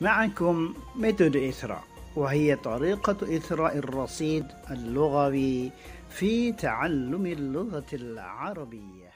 معكم ميثود إثراء وهي طريقة إثراء الرصيد اللغوي في تعلم اللغة العربية.